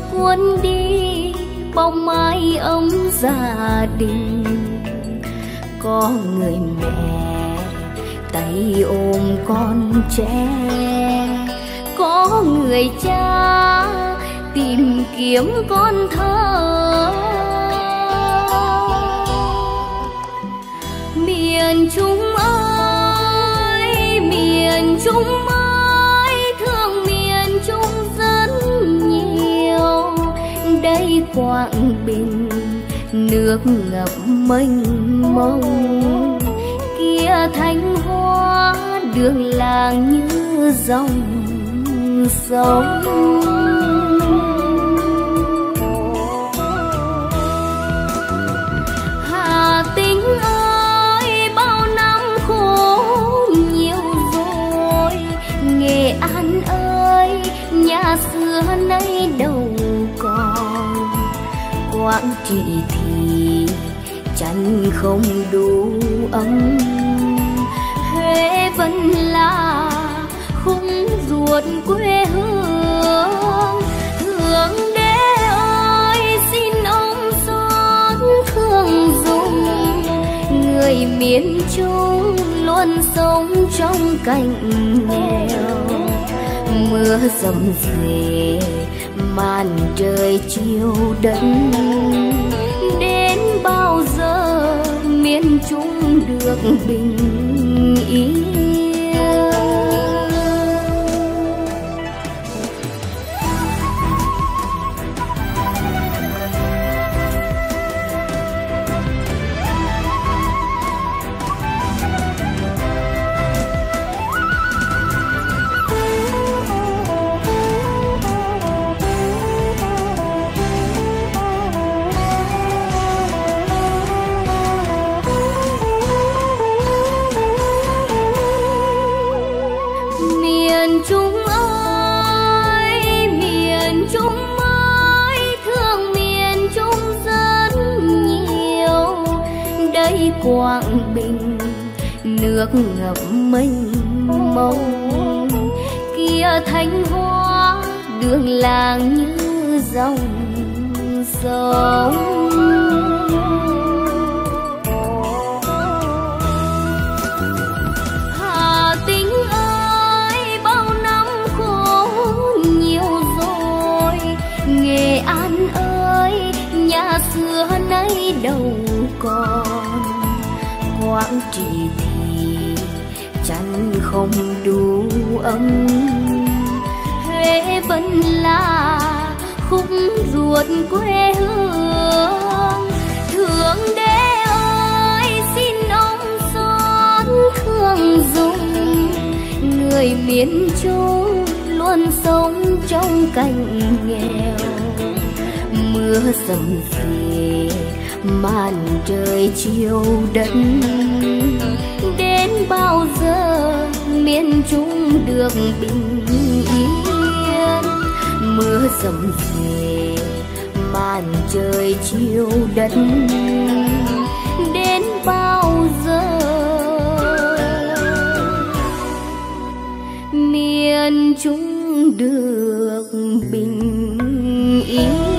mưa cuốn đi, bóng mai ấm gia đình. Có người mẹ, tay ôm con trẻ. Có người cha, tìm kiếm con thơ. Quang bình, nước ngập mênh mông. Kia thanh hoa, đường làng như dòng sông. Hà tĩnh ơi, bao năm khổ, nhiều rồi. Nghệ an ơi, nhà xưa nay đâu quảng trị thì chăn không đủ ấm. Huế vẫn là khung ruột quê hương. Thương đế ơi, xin ông xót thương dùng. Người miền trung luôn sống trong cảnh nghèo. Mưa rầm rề, màn trời chiều đất chúng được bình yên. Quảng bình nước ngập mênh mông. Kia thanh hóa đường làng như dòng sông. Nghệ An ơi, nhà xưa nay đâu còn. Quảng Trị thì chăn không đủ ấm. Huế vẫn là khúc ruột quê hương. Thương đế ơi, xin ông xót thương dùng. Người miền trung luôn sống trong cảnh nghèo mưa dầm về màn trời chiều đất đến bao giờ miền trung được bình yên? Mưa dầm về màn trời chiều đất đến bao giờ miền trung được bình yên?